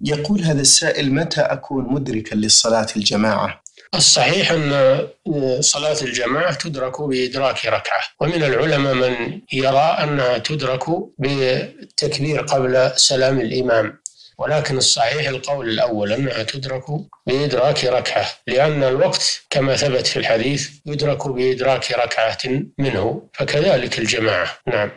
يقول هذا السائل متى أكون مدركا للصلاة الجماعة؟ الصحيح أن صلاة الجماعة تدرك بإدراك ركعة ومن العلماء من يرى أنها تدرك بالتكبير قبل سلام الإمام ولكن الصحيح القول الأول أنها تدرك بإدراك ركعة لأن الوقت كما ثبت في الحديث يدرك بإدراك ركعة منه فكذلك الجماعة نعم